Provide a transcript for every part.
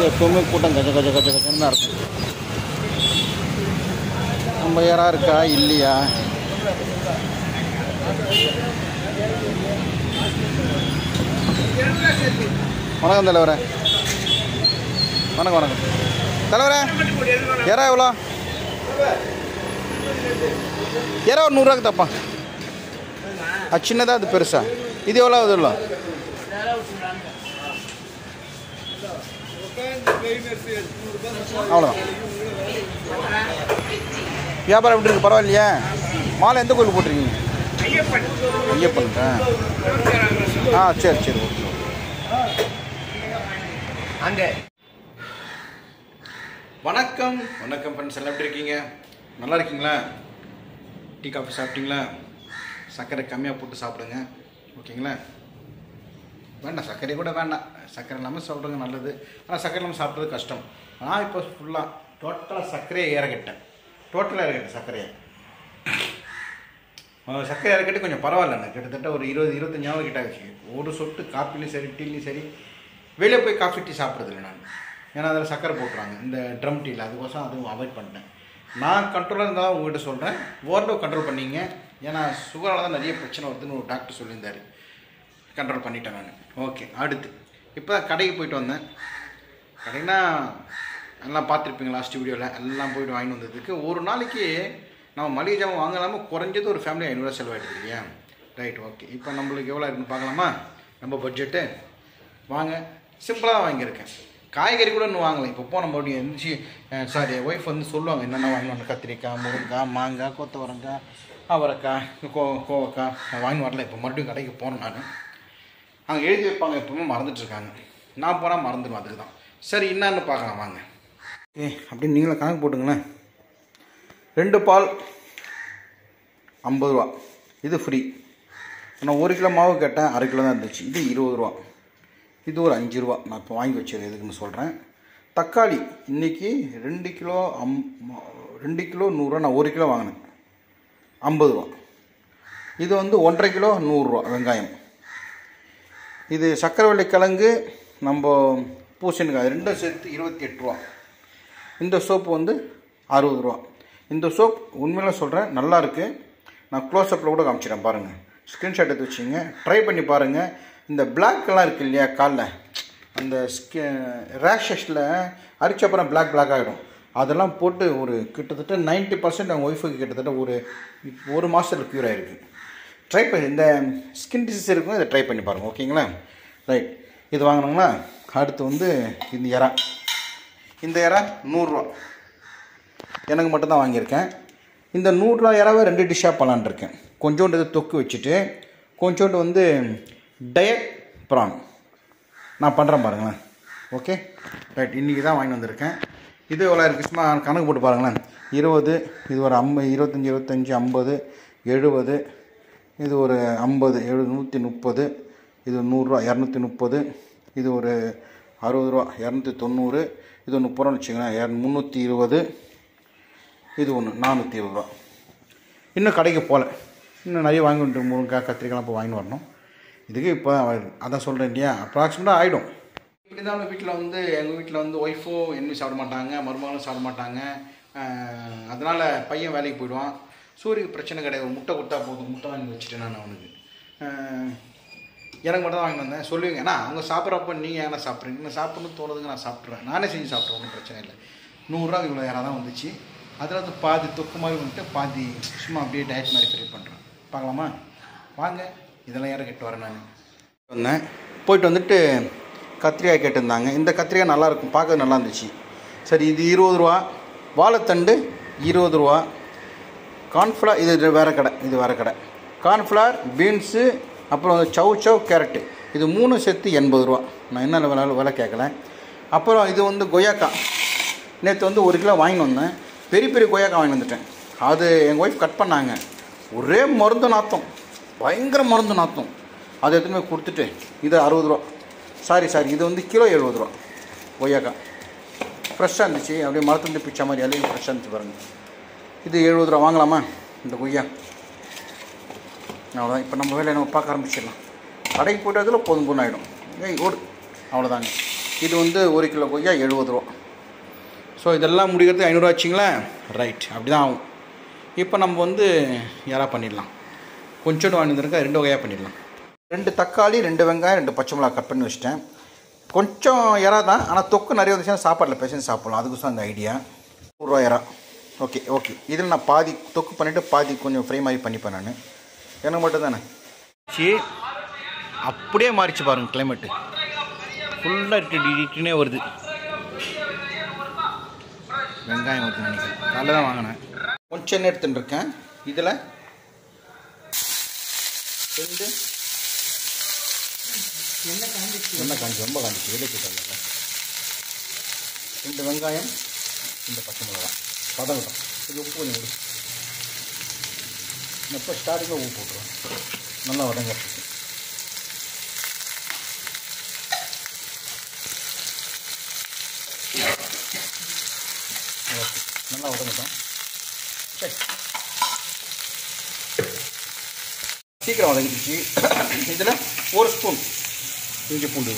இங்கே எப்பவுமே கூட்டம் கஜ கஜ கஜ கஜன்னு தான் இருக்கும். நம்ம யாரா இருக்கா? இல்லையா? வணக்கம் தலைவரே. வணக்கம் வணக்கம். தலைவரே எறா எவ்வளோ? எறா ஒரு நூறுரூவாக்கு தப்பா. அது சின்னதாக அது பெருசா? இது எவ்வளோ அது இல்லை அவ்வளோதான் வியாபாரம் எப்படி இருக்கு? பரவாயில்லையா. மாலை எந்த கோயில் போட்டிருக்கீங்க? ஐயப்பன். ஆ சரி சரி ஓகே அங்கே. வணக்கம். வணக்கம் ஃப்ரெண்ட்ஸ் எல்லாம் எப்படி இருக்கீங்க? நல்லா இருக்கீங்களா? டீ காஃபி சாப்பிட்டீங்களா? சர்க்கரை கம்மியாக போட்டு சாப்பிடுங்க. ஓகேங்களா? வேண்டாம் சர்க்கரை கூட வேண்டாம். சர்க்கரை இல்லாமல் சாப்பிடுங்க நல்லது. ஆனால் சர்க்கரை இல்லாமல் சாப்பிட்றது கஷ்டம். நான் இப்போ ஃபுல்லாக டோட்டலாக சர்க்கரையை இறக்கிட்டேன். டோட்டலாக இறக்கிட்டேன் சர்க்கரையை. சர்க்கரை இறக்கிட்டு கொஞ்சம் பரவாயில்ல எனக்கு கிட்டத்தட்ட ஒரு இருபது இருபத்தஞ்சாவது கிட்ட ஆச்சு. ஒரு சொட்டு காப்பிலையும் சரி டீலையும் சரி. வெளியே போய் காஃபி டீ சாப்பிட்றது இல்லை நான். ஏன்னா அதில் சர்க்கரை போட்டுறாங்க இந்த ட்ரம் டீயில் அதுக்கோசம் அதுவும் அவாய்ட் பண்ணிட்டேன். நான் கண்ட்ரோலாக இருந்தால் உங்கள்கிட்ட சொல்கிறேன் ஓரளவு கண்ட்ரோல் பண்ணிங்க ஏன்னா சுகரால் தான் நிறைய பிரச்சனை வருதுன்னு ஒரு டாக்டர் சொல்லியிருந்தார். கண்ட்ரோல் பண்ணிட்டேன் நான். ஓகே அடுத்து. இப்போ கடைக்கு போயிட்டு வந்தேன். கடைனா எல்லாம் பார்த்துருப்பீங்க லாஸ்ட் வீடியோவில் எல்லாம் போயிட்டு வாங்கிட்டு வந்ததுக்கு ஒரு நாளைக்கு நம்ம மளிகை ஜாமான் வாங்கலாமல் குறைஞ்சது ஒரு ஃபேமிலி ஐநூறுரூவா செலவாயிடுது இல்லையா? ரைட் ஓகே இப்போ நம்மளுக்கு எவ்வளோ இருக்குன்னு பார்க்கலாமா? நம்ம பட்ஜெட்டு வாங்க. சிம்பிளாக தான் வாங்கியிருக்கேன். காய்கறி கூட இன்னும் வாங்கலை. இப்போ போன மறுபடியும் இருந்துச்சு சாரி ஒய்ஃப் வந்து சொல்லுவாங்க என்னென்ன வாங்கணும்? கத்திரிக்காய் முருங்காய் மாங்காய் கொத்தவரங்காய் அவரைக்காய் கோ கோவக்காய். நான் வாங்கி வரல. இப்போ மறுபடியும் கடைக்கு போனேன் நான். அங்கே எழுதி வைப்பாங்க எப்பவுமே மறந்துட்டு இருக்காங்க. நான் போனால் மறந்துடுவேன் அதுக்கு தான் சரி என்னன்னு பார்க்கலாம் வாங்க. ஏ அப்படின்னு நீங்களும் கணக்கு போட்டுங்களேன். ரெண்டு பால் ஐம்பது ரூபா. இது ஃப்ரீ நான் ஒரு கிலோ மாவு கேட்டேன் அரை கிலோ தான் இருந்துச்சு. இது இருபது ரூபா. இது ஒரு அஞ்சு ரூபா. நான் இப்போ வாங்கி வச்சது எதுக்குன்னு சொல்கிறேன் தக்காளி இன்றைக்கி ரெண்டு கிலோ அம் ரெண்டு கிலோ நூறுரூவா நான் ஒரு கிலோ வாங்கினேன். ஐம்பது ரூபா. இது வந்து ஒன்றரை கிலோ நூறுரூவா வெங்காயம். இது சக்கரவள்ளி கிழங்கு நம்ம பூசணிக்காய் ரெண்டும் சேர்த்து இருபத்தி எட்டு ரூபா. இந்த சோப்பு வந்து அறுபது ரூபா. இந்த சோப் உண்மையில சொல்கிறேன் நல்லா இருக்குது நான் க்ளோஸ்அப்பில் கூட காமிச்சிடறேன் பாருங்கள் ஸ்க்ரீன்ஷாட் எடுத்து வச்சுங்க. ட்ரை பண்ணி பாருங்கள் இந்த பிளாக்லாம் இருக்குது இல்லையா காலில்? அந்த ஸ்கி ரேஷஸில் அரிச்ச அப்புறம் பிளாக் பிளாக் ஆகிடும் அதெல்லாம் போட்டு ஒரு கிட்டத்தட்ட 90% பர்சன்ட் அவங்க ஒய்ஃபுக்கு கிட்டத்தட்ட ஒரு ஒரு மாதத்தில் க்யூர் ஆகிருக்கு ட்ரை பண்ணி இந்த ஸ்கின் டிசீஸ் இருக்கும் இதை ட்ரை பண்ணி பாருங்கள் ஓகேங்களா ரைட் இது வாங்கினோம்னா அடுத்து வந்து இந்த இறா. இந்த இறா நூறுரூவா. எனக்கு மட்டும்தான் வாங்கியிருக்கேன். இந்த நூறுரூவா இறாவை ரெண்டு டிஷ்ஷாக பண்ணலான்ட்ருக்கேன். கொஞ்சோண்டு இதை தொக்கு வச்சுட்டு கொஞ்சோண்டு வந்து டயட் ப்ரான் நான் பண்ணுறேன் பாருங்களேன். ஓகே ரைட் இன்றைக்கி தான் வாங்கி வந்திருக்கேன். இது எவ்வளோ இருக்குது சும்மா கணக்கு போட்டு பாருங்களேன். இருபது இது ஒரு ஐம்பது இருபத்தஞ்சி இருபத்தஞ்சி ஐம்பது எழுபது இது ஒரு ஐம்பது எழு நூற்றி முப்பது இது நூறுரூவா இரநூத்தி முப்பது இது ஒரு அறுபது ரூபா இரநூத்தி தொண்ணூறு இது ஒரு முப்பது ரூபான்னு வச்சுக்கோங்களேன் இர முந்நூற்றி இருபது இது ஒன்று நானூற்றி இருபது ரூபா. இன்னும் கடைக்கு போகல. இன்னும் நிறைய வாங்கி வந்துட்டு முருங்காய் கத்திரிக்காய்லாம் இப்போ வாங்கி வரணும். இதுக்கு இப்போ அதான் சொல்கிறேன் இல்லையா? அப்ராக்சிமேட்டாக ஆகிடும் இப்படி தான் வீட்டில் வந்து எங்கள் வீட்டில் வந்து ஒய்ஃபும் என்னும் சாப்பிட மாட்டாங்க மருமகளும் சாப்பிட மாட்டாங்க. அதனால் பையன் வேலைக்கு போயிடுவான். சூரியக்கு பிரச்சனை கிடையாது. முட்டை கொடுத்தா போதும். முட்டை வாங்கி வச்சுட்டேன் நான் அவனுக்கு. எனக்கு மட்டும் தான் வாங்கி வந்தேன். சொல்லுவீங்க. ஏன்னா அவங்க சாப்பிட்றப்ப நீங்கள் ஏன்னா சாப்பிட்றீங்க? நான் சாப்பிட்ணுன்னு தோணுதுங்க நான் சாப்பிட்ருவேன் நானே செஞ்சு சாப்பிட்றேன். ஒன்றும் பிரச்சனை இல்லை. நூறுரூவா இவ்வளோ யாராக தான் வந்துச்சு. அதில் வந்து பாதி தொக்கு மாதிரி வந்துட்டு பாதி சும்மா அப்படியே டயட் மாதிரி ஃப்ரீ பண்ணுறேன் பார்க்கலாமா? வாங்க. இதெல்லாம் யாரும் கேட்டு வரேன் நான்? வந்தேன். போயிட்டு வந்துட்டு கத்திரிக்காய் கேட்டிருந்தாங்க. இந்த கத்திரிக்காய் நல்லாயிருக்கும் பார்க்கறது பார்க்க நல்லா இருந்துச்சு. சரி இது இருபது ரூபா. வாழைத்தண்டு இருபது ரூபா. கார்ன்ஃப்ளவர் இது வேறு கடை இது வேறு கடை. கார்ன்ஃப்ளவர் பீன்ஸு அப்புறம் வந்து சவு சவ் கேரட்டு இது மூணு சேர்த்து எண்பது ரூபா. நான் என்ன விலை விலை கேட்கல அப்புறம் இது வந்து கொய்யாக்காய் நேற்று வந்து ஒரு கிலோ வாங்கி வந்தேன். பெரிய பெரிய கொய்யாக்காய் வாங்கி வந்துட்டேன். அது எங்கள் ஒய்ஃப் கட் பண்ணாங்க. ஒரே மருந்து நாத்தம். பயங்கர மருந்து நாத்தம். அது எடுத்துன்னு போய் கொடுத்துட்டு இது அறுபது ரூபா. சாரி சாரி இது வந்து கிலோ எழுபது ரூபா. கொய்யாக்காய் ஃப்ரெஷ்ஷாக இருந்துச்சு. அப்படியே மரத்துலேருந்து பிச்சை மாதிரி எல்லாம் ஃப்ரெஷ்ஷாக இருந்துச்சு பாருங்கள் இது எழுபது ரூபா வாங்கலாமா? இந்த கொய்யா. அவ்வளோதான் இப்போ நம்ம வேலையை நம்ம பார்க்க ஆரம்பிச்சிடலாம். கடைக்கு போய்ட்டு அதில் போதும் போதும் ஆகிடும் ஏய் ஓடு. அவ்வளோதாங்க இது வந்து ஒரு கிலோ கொய்யா எழுபது ரூபா. ஸோ இதெல்லாம் முடிக்கிறது ஐநூறுரூவா வச்சிங்களா ரைட் அப்படி தான் ஆகும். இப்போ நம்ம வந்து யாராக பண்ணிடலாம்? கொஞ்சோண்டு வாங்கியிருக்கா ரெண்டு வகையாக பண்ணிடலாம். ரெண்டு தக்காளி ரெண்டு வெங்காயம் ரெண்டு பச்சை மிளகா கட் பண்ணி வச்சிட்டேன். கொஞ்சம் இறா தான் ஆனால் தொக்கு நிறைய வந்துச்சுன்னா சாப்பாட்டில் பேசி சாப்பிட்லாம். அதுக்கு தான் அந்த ஐடியா நூறுரூவா இறா. Okay okay. இதில் நான் பாதி தொக்கு பண்ணிவிட்டு பாதி கொஞ்சம் ஃப்ரை மாதிரி பண்ணிப்பேன் நான். எனக்கு மட்டும் தானே? சரி அப்படியே மாறிச்சு பாருங்க கிளைமேட்டு ஃபுல்லாக இட்டுனே வருது. வெங்காயம் வருது நினைக்கிறேன். காலைல தான் வாங்கினேன். கொஞ்சம் எண்ணெய் எடுத்துட்டு இருக்கேன். இதில் ரெண்டு. எண்ணெய் காஞ்சி ரொம்ப காஞ்சிச்சு. வெளியே ரெண்டு வெங்காயம் ரெண்டு பச்சை மிளகாய். பதங்கட்டும் இது உப்பு கொஞ்சம் கொடு. இப்போ ஸ்டார்டிங்கில் உப்பு போட்டுருவோம் நல்லா வதங்க ஓகே நல்லா வதங்கட்டும். சரி. சீக்கிரம் வதங்கிடுச்சு. இதில் ஒரு ஸ்பூன் இஞ்சி பூண்டு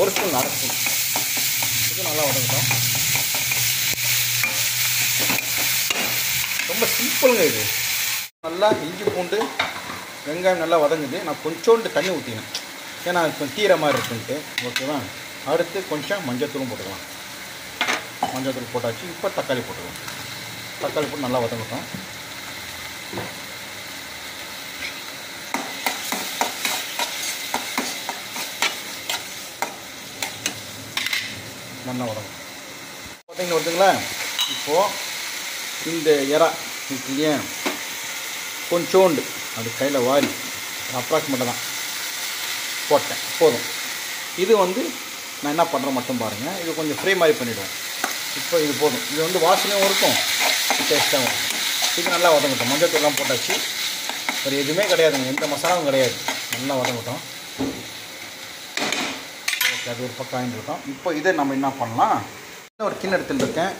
ஒரு ஸ்பூன் அரை ஸ்பூன் இது நல்லா வதங்கட்டும். ரொம்ப சிம்பிளுங்க இது. நல்லா இஞ்சி பூண்டு வெங்காயம் நல்லா வதங்குது. நான் கொஞ்சோண்டு தண்ணி ஊற்றினேன் ஏன்னா கொஞ்சம் தீர மாதிரி இருக்குன்ட்டு. ஓகேவா? அடுத்து கொஞ்சம் மஞ்சத்தூளும் போட்டுக்கலாம். மஞ்சத்தூள் போட்டாச்சு. இப்போ தக்காளி போட்டுக்கலாம். தக்காளி போட்டு நல்லா வதங்கட்டும். நல்லா வதங்கும் பார்த்தீங்கன்னா வருதுங்களா இப்போது இந்த இறா இல்லையா கொஞ்சோண்டு அது கையில் வாரி அப்ராக்சிமேட்டாக தான் போட்டேன். போதும். இது வந்து நான் என்ன பண்ணுறேன் மட்டும் பாருங்கள் இது கொஞ்சம் ஃப்ரே மாதிரி பண்ணிவிடுவேன் இப்போ இது போதும். இது வந்து வாசனையும் இருக்கும். டேஸ்ட்டாகவும் இருக்கும் இது நல்லா வதங்கட்டும். மஞ்சள் தூள்லாம் போட்டாச்சு. வேறு எதுவுமே கிடையாதுங்க எந்த மசாலாவும் கிடையாது. நல்லா வதங்கட்டும். ஓகே அது ஒரு பக்கம் ஆகிட்டு இப்போ இதை நம்ம என்ன பண்ணலாம்? ஒரு கிண்ணம் எடுத்துகிட்டு இருக்கேன்.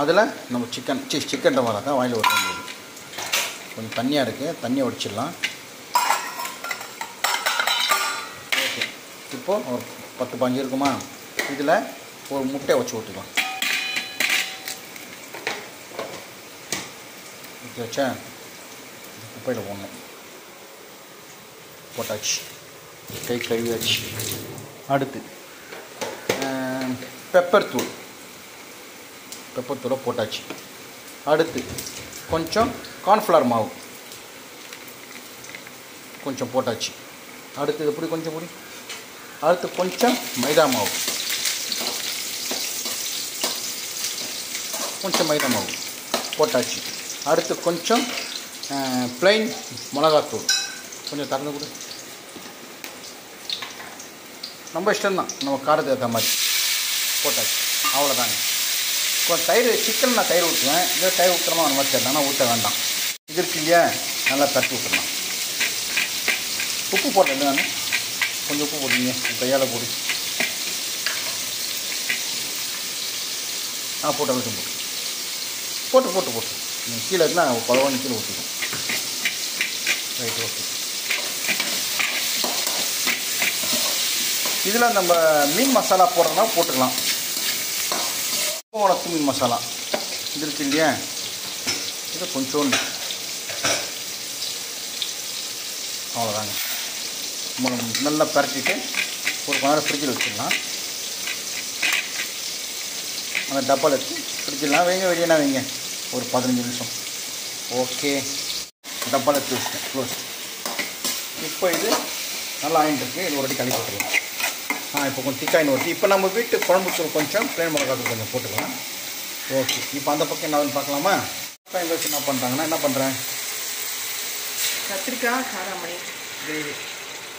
அதில் நம்ம சிக்கன் சி சிக்கன் டவா தான் வாயில் ஊற்ற முடியுது. கொஞ்சம் தண்ணியாக இருக்குது தண்ணியை உடிச்சிடலாம் ஓகே. இப்போது ஒரு பத்து பாஞ்சு இருக்குமா? இதில் ஒரு முட்டையை வச்சு ஊற்றிக்கலாம் ஊற்றி வச்சா குப்பையில் போடணும். போட்டாச்சு. கை கழுவியாச்சு அடுத்து பெப்பர் தூள். பெப்பர் தூளை போட்டாச்சு. அடுத்து கொஞ்சம் கார்ன்ஃப்ளவர் மாவு. கொஞ்சம் போட்டாச்சு. அடுத்து எப்படி கொஞ்சம் பொடி? அடுத்து கொஞ்சம் மைதா மாவு. கொஞ்சம் மைதா மாவு போட்டாச்சு. அடுத்து கொஞ்சம் ப்ளைன் மிளகாத்தூள். கொஞ்சம் திறந்து கொடு. நம்ம இஷ்டம்தான். நம்ம காரத்துக்கு ஏற்ற மாதிரி. போட்டாச்சு. அவ்வளோதாங்க தயிர் சிக்கன் நான் தயிர் ஊற்றுவேன். இதை தயிர் ஊற்றுறமா அந்த மாதிரி தெரியல ஆனால் ஊற்ற வேண்டாம். இது இருக்கு இல்லையா? நல்லா தட்டி விட்டுறலாம் உப்பு போட்டேன் நான் கொஞ்சம் உப்பு போட்டீங்க கையால் போடு. ஆ போட்டு அழுத்தம் போட்டு போட்டு போட்டு போட்டு. நீங்கள் கீழே இருந்தால் பலவானி கீழே ஊற்றிக்கும் ரைட் ஓகே. இதில் நம்ம மீன் மசாலா போடுறதுனா போட்டுக்கலாம். வளர்த்து மீன் மசாலா. இது இருக்கு இல்லையா? இது கொஞ்சோண்டு. அவ்வளோதாங்க. நம்ம நல்லா பரட்டிட்டு ஒரு கொஞ்ச நேரம் ஃப்ரிட்ஜில் வச்சிடலாம். அந்த டப்பாவில் எடுத்து ஃப்ரிட்ஜிலாம் வைங்க வெளியேனா வைங்க. ஒரு பதினஞ்சு நிமிஷம். ஓகே. டப்பாவில் எடுத்து வச்சுட்டேன். க்ளோஸ் இப்போ இது நல்லா ஆயிட்டு இருக்கு. இது ஒரு வாட்டி கழுவி ஆ இப்போ கொஞ்சம் திக்காயின் ஊற்றி இப்போ நம்ம வீட்டு குழம்பு தூள் கொஞ்சம் பிளேன் மிளகாத்தூள் கொஞ்சம் போட்டுக்கலாம். ஓகே இப்போ அந்த பக்கம் என்ன பார்க்கலாமா? இப்போ எங்கள் வச்சு என்ன பண்ணுறாங்கன்னா என்ன பண்ணுறேன் கத்திரிக்காய் காராமணி கிரேவி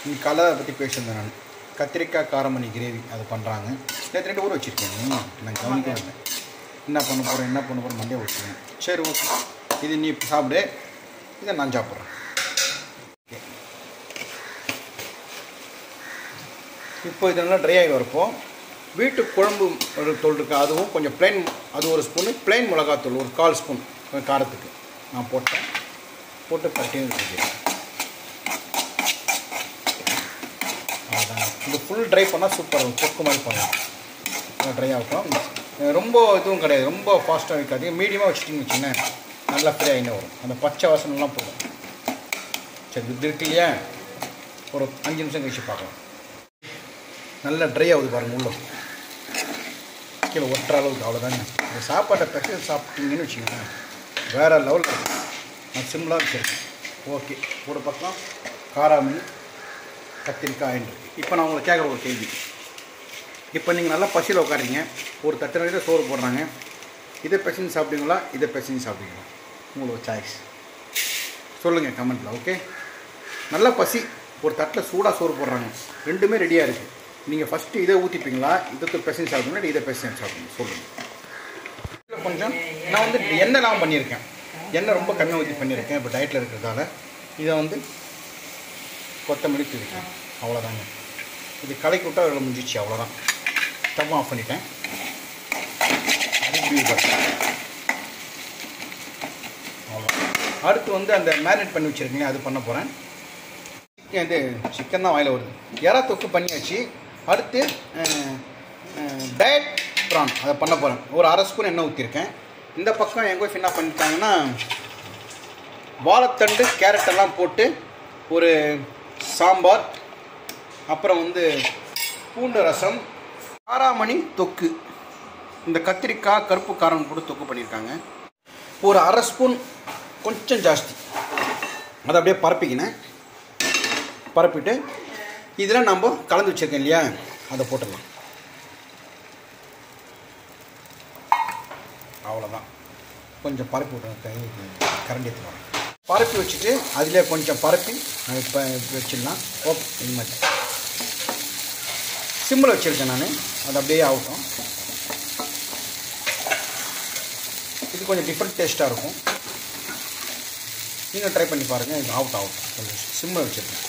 நீ கலரை பற்றி பேசியிருந்தேன் நான். கத்திரிக்காய் காரமணி கிரேவி அது பண்ணுறாங்க நேற்று ரெண்டு ஊற வச்சுருக்கேன். நான் கவனிக்க என்ன பண்ண போகிறேன் என்ன பண்ண போகிறேன் மண்டே வச்சுருக்கேன் சரி ஓகே இது நீ சாப்பிடு. இதை நான் சாப்பிட்றேன் ஓகே இப்போ இதெல்லாம் ட்ரை ஆகி வரப்போம் வீட்டு குழம்பு ஒரு தூள் இருக்குது அதுவும் கொஞ்சம் ப்ளைன் அது ஒரு ஸ்பூனு ப்ளைன் மிளகாத்தூள் ஒரு கால் ஸ்பூன் காரத்துக்கு. நான் போட்டேன். போட்டு பட்டியும் வச்சுக்கிறேன். இது ஃபுல் ட்ரை பண்ணால் சூப்பர் இருக்கும் கொக்கு மாதிரி பண்ணலாம். ட்ரை ஆகும் ரொம்ப இதுவும் கிடையாது. ரொம்ப ஃபாஸ்ட்டாக இருக்காது. மீடியமாக வச்சுட்டிங்கன்னு வச்சுக்கோங்க நல்லா ஃப்ரீ ஆகினே வரும். அந்த பச்சை வாசனைலாம் போகும். சரி இது இருக்கு இல்லையா? ஒரு அஞ்சு நிமிஷம் கழிச்சு பார்க்கலாம். நல்லா ட்ரை ஆகுது பாருங்கள் உள்ள. கீழே ஒட்டுற அளவுக்கு அவ்வளோதாங்க இந்த சாப்பாட்டை பெற்று சாப்பிட்டீங்கன்னு வச்சுக்கோங்க வேறு லெவலில் நான் சிம்லாக வச்சுருக்கேன். ஓகே ஒரு பக்கம் காராமணி கத்திரிக்காய் இருக்கு இப்போ நான் உங்களை கேட்குற ஒரு கேள்வி. இப்போ நீங்கள் நல்லா பசியில் உட்காறீங்க ஒரு தட்டு நிறைய சோறு போடுறாங்க. இதை பெசஞ்சு சாப்பிடுவீங்களா? இதை பெசஞ்சு சாப்பிடுவீங்களா? உங்களோட சாய்ஸ் சொல்லுங்கள் கமெண்ட்டில் ஓகே நல்லா பசி ஒரு தட்டில் சூடாக சோறு போடுறாங்க. ரெண்டுமே ரெடியாக இருக்குது நீங்கள் ஃபஸ்ட்டு இதை ஊற்றிப்பீங்களா இதை பெசஞ்சு சாப்பிடுங்களா இல்லை இதை பெசஞ்சு சாப்பிடுங்க சொல்லுங்கள் கொஞ்சம் நான் வந்து எண்ணெய் நான் பண்ணியிருக்கேன். எண்ணெய் ரொம்ப கம்மியாக ஊற்றி பண்ணியிருக்கேன். இப்போ டயட்டில் இருக்கிறதால இதை வந்து கொத்தமல்லி தூவிட்டேன் அவ்வளோதாங்க இது கலக்கி விட்டால் அதில் முடிஞ்சிச்சு அவ்வளோதான் ஸ்டவ் ஆஃப் பண்ணிட்டேன். அது அடுத்து வந்து அந்த மேரினேட் பண்ணி வச்சுருக்கீங்க அது பண்ண போகிறேன் இது சிக்கன் தான் வாயில் வருது. இறா தொக்கு பண்ணியாச்சு. அடுத்து டயட் ப்ரான் அதை பண்ண போகிறேன் ஒரு அரை ஸ்பூன் எண்ணெய் ஊற்றிருக்கேன் இந்த பக்கம் எங்கள் ஒய்ஃப் என்ன பண்ணிட்டாங்கன்னா வாழைத்தண்டு கேரட் எல்லாம் போட்டு ஒரு சாம்பார் அப்புறம் வந்து பூண்டு ரசம் காராமணி தொக்கு. இந்த கத்திரிக்காய் கருப்பு காரம் கூட தொக்கு பண்ணியிருக்காங்க ஒரு அரை ஸ்பூன் கொஞ்சம் ஜாஸ்தி. அதை அப்படியே பரப்பிக்கினேன். பரப்பிட்டு இதெல்லாம் நம்ம கலந்து வச்சுருக்கேன் இல்லையா? அதை போட்டுடலாம். அவ்வளோதான் கொஞ்சம் பரப்பி விட்றேன் கை கரண்டி எடுத்துக்கலாம் பரப்பி வச்சுட்டு அதிலே கொஞ்சம் பரப்பி இப்போ வச்சிடலாம். ஓகே இது மாதிரி. சிம்மில் வச்சுருக்கேன் நான். அது அப்படியே ஆகட்டும். இது கொஞ்சம் டிஃப்ரெண்ட் டேஸ்ட்டாக இருக்கும். நீங்கள் ட்ரை பண்ணி பாருங்கள் இது ஆகட்டும் ஆகட்டும். கொஞ்சம் சிம்மில் வச்சுருக்கேன்.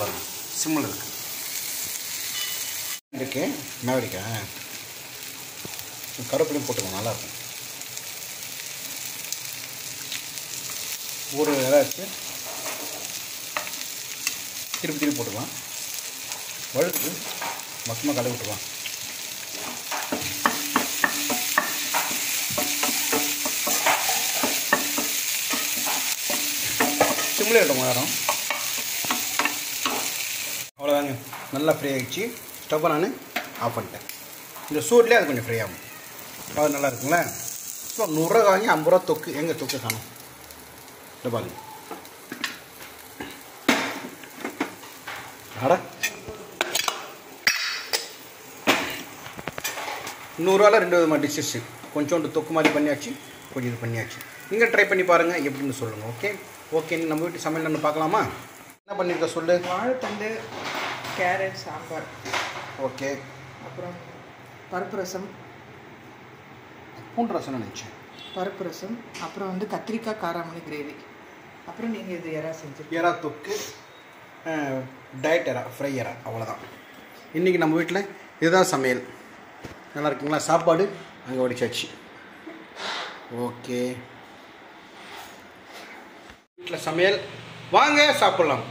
பாருங்கள் சிம்மில் இருக்கு. இருக்கு. மேவரிக்கா கருப்பிலையும் போட்டுக்கோங்க நல்லாயிருக்கும். ஒரு ஏதாச்சும் திருப்பி திருப்பி போட்டுக்கலாம். வழுக்கு மொத்தமாக கழுவி விட்டுக்கலாம். சிம்மில் இருக்கட்டும் நேரம் அவ்வளோதாங்க நல்லா ஃப்ரீ ஆகிடுச்சு ஸ்டவ்வை நான் ஆஃப் பண்ணிட்டேன். இந்த சூட்லேயே அது கொஞ்சம் ஃப்ரீ ஆகும். அது நல்லா இருக்குங்களா? ஸோ நூறுரூவா வாங்கி ஐம்பது ரூபா தொக்கு. எங்கே தொக்கு காணும்? இந்த பாருங்க. அட. நூறுரூவாவில் ரெண்டு விதமாக டிஷ்ஷஸ்ஸு கொஞ்சோண்டு தொக்கு மாதிரி பண்ணியாச்சு. கொஞ்சம் இது பண்ணியாச்சு. நீங்கள் ட்ரை பண்ணி பாருங்கள் எப்படின்னு சொல்லுங்கள் ஓகே ஓகே நம்ம வீட்டு சமையல் நம்ம பார்க்கலாமா? என்ன பண்ணியிருக்க சொல்லு? வாழைத்தண்டு கேரட் சாம்பார். ஓகே. அப்புறம் பருப்பு ரசம். பூண்டு ரசம் நினச்சேன். பருப்பு ரசம் அப்புறம் வந்து கத்திரிக்காய் காராமணி கிரேவி. அப்புறம் நீங்கள் இது எறா செஞ்சுருக்கீங்க. எறா தொக்கு டயட் எறா ஃப்ரை எறா அவ்வளோதான் இன்றைக்கி நம்ம வீட்டில் இதுதான் சமையல். நல்லா இருக்குங்களா? சாப்பாடு அங்கே வடிச்சாச்சு. ஓகே. வீட்டில் சமையல். வாங்க சாப்பிட்லாம்.